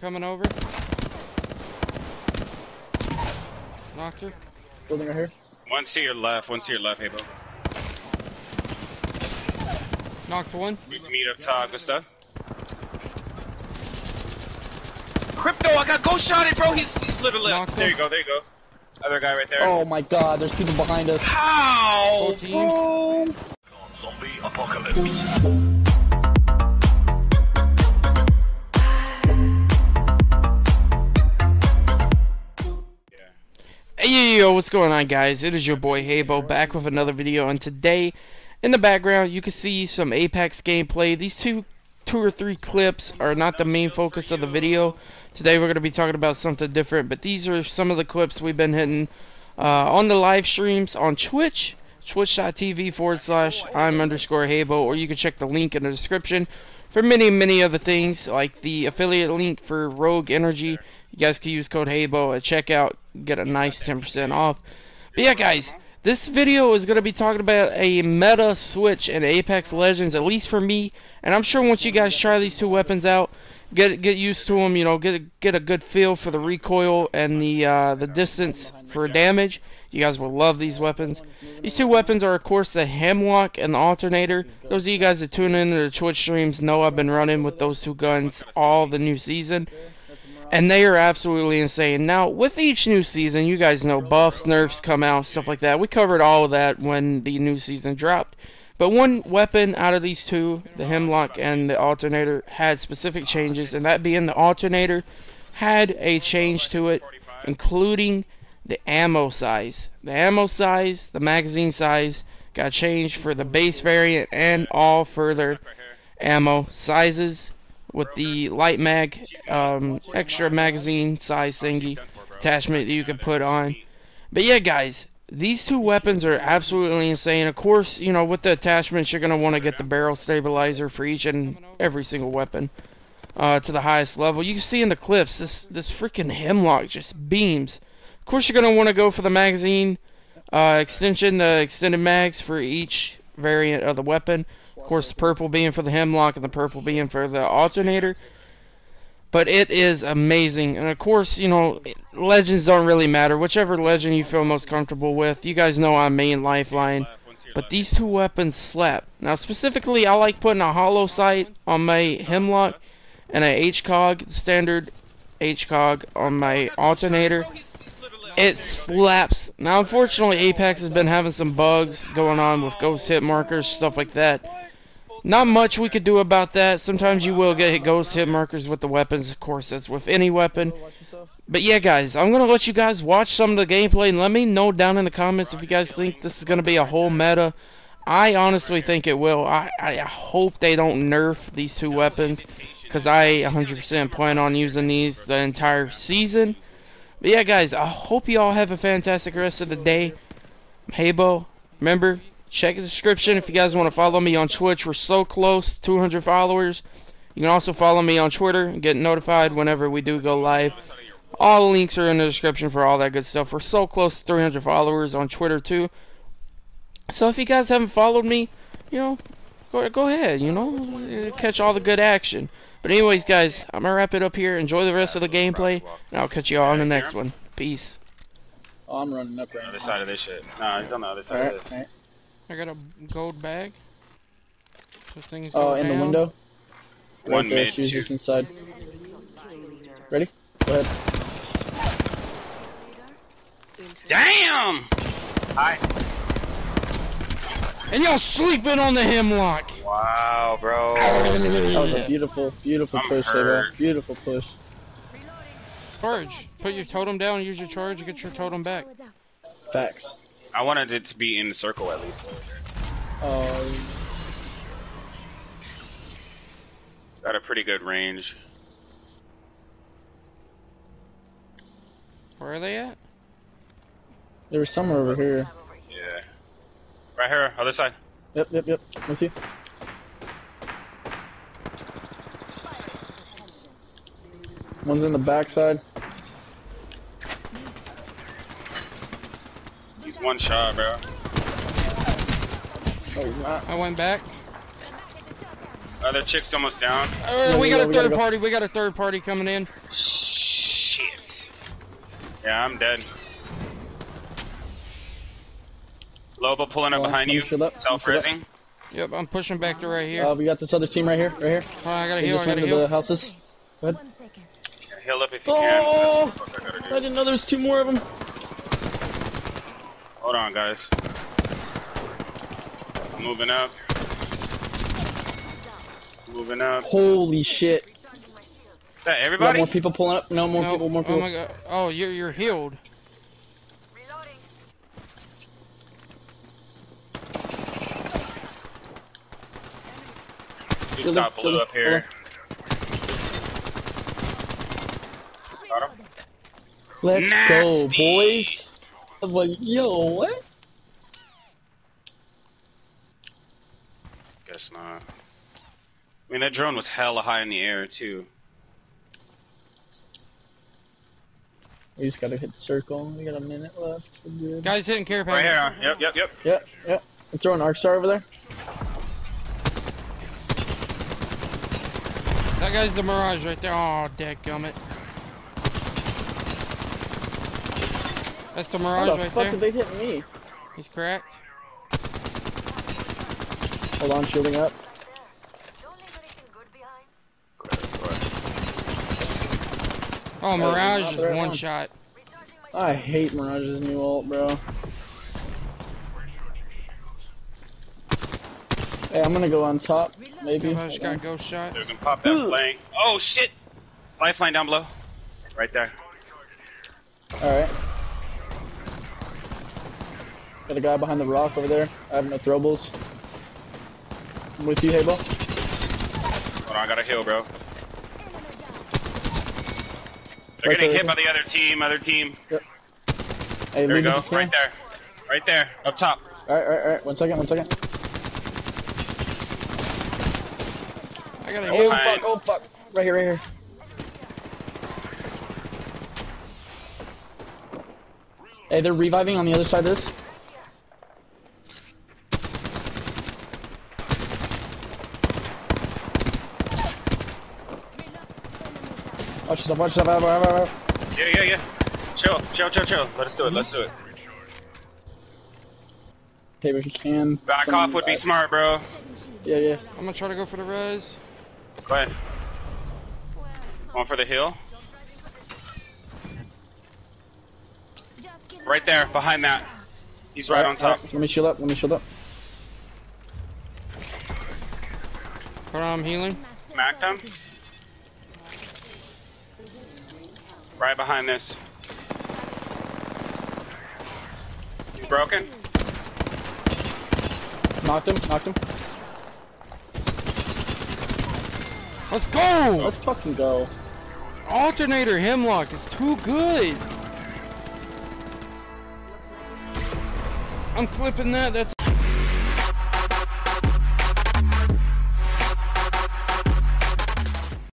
Coming over. Knocked her. Building right here. One's to your left, one's to your left, Heybo. Knocked one. We can meet up top, good stuff. Crypto, I got ghost shot it, bro. He's, he's literally. Knocked There him. you go, there you go. Other guy right there. Oh my god, there's people behind us. How? Zombie apocalypse. Hey yo, what's going on guys? It is your boy Heybo back with another video and today in the background you can see some Apex gameplay. These two two or three clips are not the main focus of the video. Today we're going to be talking about something different, but these are some of the clips we've been hitting uh, on the live streams on Twitch, twitch.tv forward slash I'm underscore Heybo, or you can check the link in the description for many, many other things, like the affiliate link for Rogue Energy. You guys can use code Heybo at checkout, get a nice 10% off. But yeah, guys, this video is going to be talking about a meta switch in Apex Legends, at least for me. And I'm sure once you guys try these two weapons out, get get used to them, you know, get get a good feel for the recoil and the uh, the distance for damage. You guys will love these weapons. These two weapons are, of course, the Hemlock and the Alternator. Those of you guys that tune into the Twitch streams know I've been running with those two guns all the new season. And they are absolutely insane. Now, with each new season, you guys know buffs, nerfs come out, stuff like that. We covered all of that when the new season dropped. But one weapon out of these two, the Hemlock and the Alternator, had specific changes, and that being the Alternator had a change to it, including the ammo size. The ammo size, the magazine size, got changed for the base variant and all further ammo sizes with the light mag, um, extra magazine size thingy attachment that you can put on. But yeah, guys, these two weapons are absolutely insane. Of course, you know, with the attachments, you're going to want to get the barrel stabilizer for each and every single weapon uh, to the highest level. You can see in the clips, this, this freaking Hemlock just beams. Of course, you're going to want to go for the magazine uh, extension, the extended mags for each variant of the weapon. Course, the purple being for the Hemlock and the purple being for the Alternator. But it is amazing. And of course, you know, legends don't really matter. Whichever legend you feel most comfortable with. You guys know I'm main Lifeline. But these two weapons slap. Now, specifically, I like putting a holo sight on my Hemlock and a HCOG, standard HCOG, on my Alternator. It slaps. Now, unfortunately, Apex has been having some bugs going on with ghost hit markers, stuff like that. Not much we could do about that. Sometimes you will get ghost hit markers with the weapons. Of course, that's with any weapon. But yeah, guys, I'm going to let you guys watch some of the gameplay and let me know down in the comments if you guys think this is going to be a whole meta. I honestly think it will. I, I hope they don't nerf these two weapons because I 100% plan on using these the entire season. But yeah, guys, I hope you all have a fantastic rest of the day. Hey, Bo, remember, check the description if you guys want to follow me on Twitch. We're so close 200 followers. You can also follow me on Twitter and get notified whenever we do go live. All the links are in the description for all that good stuff. We're so close to 300 followers on Twitter too. So if you guys haven't followed me, you know, go, go ahead, you know, catch all the good action. But anyways, guys, I'm going to wrap it up here. Enjoy the rest of the gameplay, and I'll catch you all on the next one. Peace. Oh, I'm running up right Other side of this shit. Nah, he's on the other side Alright, of this. Alright. I got a gold bag. So things Oh, go in the window. One right there, mid, she's two. just inside. Ready? Go ahead. Damn! Hi. And y'all sleeping on the hemlock. Wow, bro. That was a beautiful, beautiful I'm push, hurt. Sabo. Beautiful push. Charge. Put your totem down, use your charge, get your totem back. Facts. I wanted it to be in the circle at least. Uh, Got a pretty good range. Where are they at? there was somewhere over here. Yeah. Right here, other side. Yep, yep, yep. With you. One's in the backside. He's one shot, bro. Oh, he's not. I went back. Other chick's almost down. Uh, we Yeah, got a third go. party. We got a third party coming in. Shit. Yeah, I'm dead. Loba pulling up Hold on, behind you. shield up, Self shield up. raising. Yep, I'm pushing back to right here. Uh, we got this other team right here, right here. Hold on, I gotta They heal. I just went gotta into the houses. Go ahead. One second. Heal up if you Oh! can. 'cause That's what I I didn't know there was two more of them. Hold on, guys. I'm moving up. Moving up. Holy shit. that We got everybody? more people pulling up. No, more No, people, more oh people. my god. Oh, you're you're healed. Two Shield stop blue up here. Got him. Let's Nasty. go, boys. I was like, yo, what? Guess not. I mean, that drone was hella high in the air, too. We just gotta hit circle. We got a minute left. We're. Guys hitting care package. Right here. Yep, yep, yep. Yep, yep. I'm throwing Arc Star over there. That guy's the Mirage right there. Oh, dadgummit. That's the How Mirage the right fuck there. did they hit me? He's cracked. Hold on, shielding up. Oh, Mirage not is the right one one. shot. I hate Mirage's new ult, bro. Hey, I'm gonna go on top, maybe. Mirage got ghost shot. They're gonna pop that flank. Oh, shit! Lifeline down below. Right there. Alright. Got a guy behind the rock over there. I have no throwables. I'm with you, Heybo. Hold on, I gotta heal, bro. They're Right getting there, hit by the other team, other team. Hey, There we go. Right there. Right there. Up top. Alright, alright, alright. One second, one second. I got a Oh, heal. my- Fuck, oh fuck. Right here, right here. Hey, they're reviving on the other side of this. Watch yourself, watch yourself. Out, out, out, out. Yeah, yeah, yeah. Chill, chill, chill, chill. Let us do it. Let's do it. Okay, if you can. Back someone- off would be smart, bro. Yeah, yeah. I'm gonna try to go for the res. Go ahead. Going for the hill. Right there, behind that. He's right on top. Let me shield up, let me shield up. Hold on, I'm healing. Smacked him. Right behind this. He's broken. Knocked him, knocked him. Let's go! Let's fucking go. Alternator Hemlock is too good. I'm clipping that. That's